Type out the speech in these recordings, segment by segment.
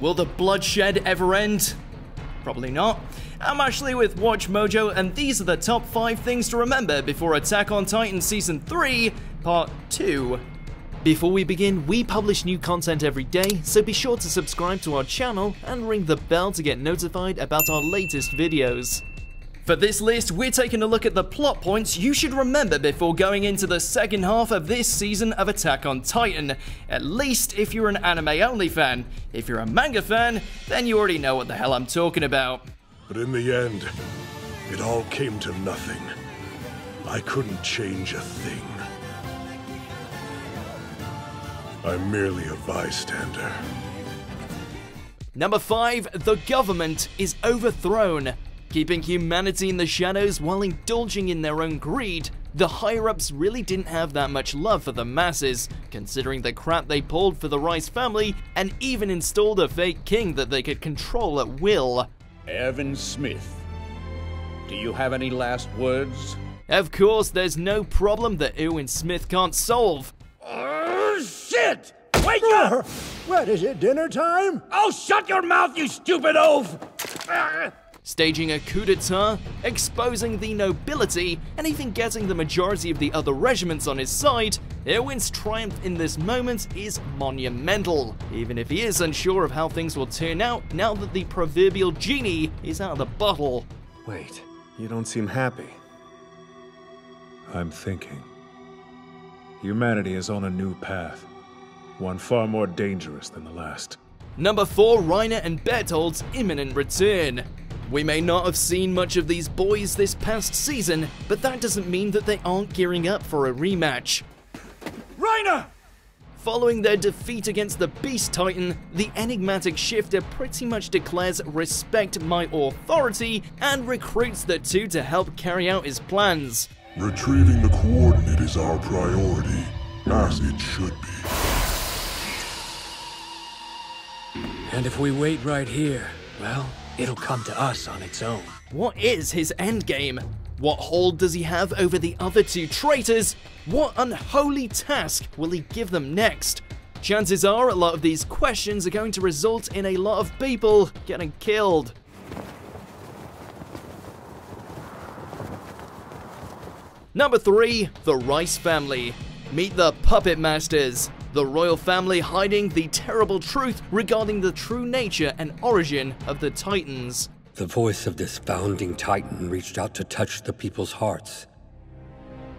Will the bloodshed ever end? Probably not. I'm Ashley with Watch Mojo, and these are the top 5 things to remember before Attack on Titan Season 3, Part 2. Before we begin, we publish new content every day, so be sure to subscribe to our channel and ring the bell to get notified about our latest videos. For this list, we're taking a look at the plot points you should remember before going into the second half of this season of Attack on Titan, at least if you're an anime-only fan. If you're a manga fan, then you already know what the hell I'm talking about. But in the end, it all came to nothing. I couldn't change a thing. I'm merely a bystander. Number 5. The government is overthrown. Keeping humanity in the shadows while indulging in their own greed, the higher-ups really didn't have that much love for the masses, considering the crap they pulled for the Reiss family and even installed a fake king that they could control at will. Erwin Smith, do you have any last words? Of course, there's no problem that Erwin Smith can't solve. Oh, shit! Wake up! What is it, dinner time? Oh, shut your mouth, you stupid oaf! Staging a coup d'etat, exposing the nobility, and even getting the majority of the other regiments on his side, Erwin's triumph in this moment is monumental, even if he is unsure of how things will turn out now that the proverbial genie is out of the bottle. Wait, you don't seem happy. I'm thinking. Humanity is on a new path, one far more dangerous than the last. Number 4 Reiner and Bertholdt's imminent return. We may not have seen much of these boys this past season, but that doesn't mean that they aren't gearing up for a rematch. Reiner! Following their defeat against the Beast Titan, the enigmatic shifter pretty much declares respect my authority and recruits the two to help carry out his plans. Retrieving the coordinate is our priority, as it should be. And if we wait right here, well, It'll come to us on its own. What is his endgame? What hold does he have over the other two traitors? What unholy task will he give them next? Chances are a lot of these questions are going to result in a lot of people getting killed. Number 3. The Reiss Family. Meet the Puppet Masters the royal family hiding the terrible truth regarding the true nature and origin of the Titans. The voice of this founding Titan reached out to touch the people's hearts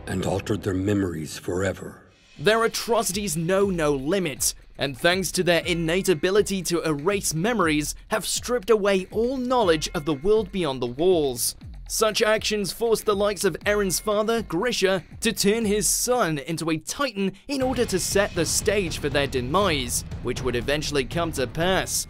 and altered their memories forever. Their atrocities know no limit, and thanks to their innate ability to erase memories, have stripped away all knowledge of the world beyond the walls. Such actions forced the likes of Eren's father, Grisha, to turn his son into a titan in order to set the stage for their demise, which would eventually come to pass.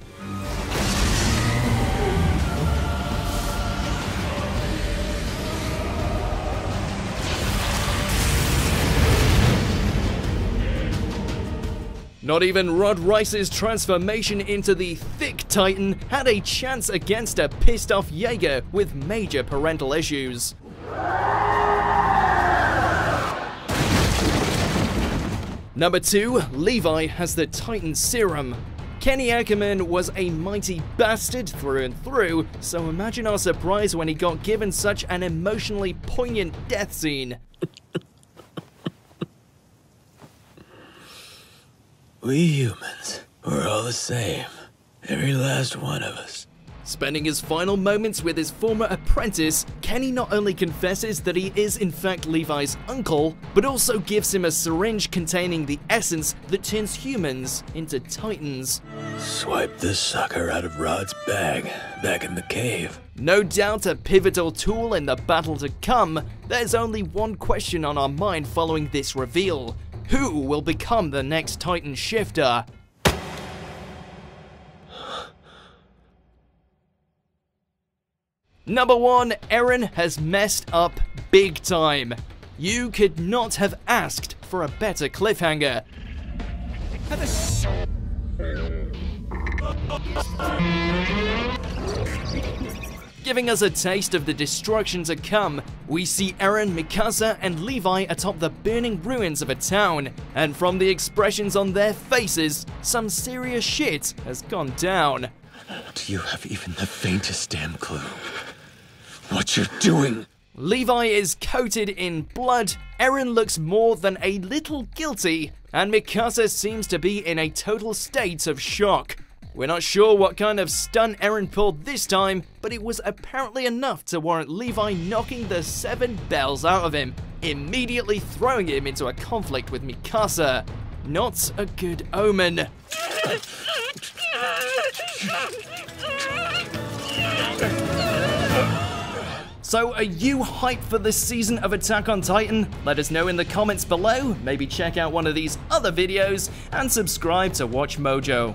Not even Rod Reiss's transformation into the Thick Titan had a chance against a pissed off Jaeger with major parental issues. Number 2, Levi has the Titan Serum. Kenny Ackerman was a mighty bastard through and through, so imagine our surprise when he got given such an emotionally poignant death scene. We humans, we're all the same. Every last one of us. Spending his final moments with his former apprentice, Kenny not only confesses that he is in fact Levi's uncle, but also gives him a syringe containing the essence that turns humans into titans. Swipe this sucker out of Rod's bag, back in the cave. No doubt a pivotal tool in the battle to come, there's only one question on our mind following this reveal. Who will become the next Titan shifter? Number 1, Eren has messed up big time. You could not have asked for a better cliffhanger. Giving us a taste of the destruction to come. We see Eren, Mikasa, and Levi atop the burning ruins of a town, and from the expressions on their faces, some serious shit has gone down. Do you have even the faintest damn clue what you're doing? Levi is coated in blood, Eren looks more than a little guilty, and Mikasa seems to be in a total state of shock. We're not sure what kind of stunt Eren pulled this time, but it was apparently enough to warrant Levi knocking the seven bells out of him, immediately throwing him into a conflict with Mikasa. Not a good omen. So, are you hyped for this season of Attack on Titan? Let us know in the comments below, maybe check out one of these other videos, and subscribe to Watch Mojo.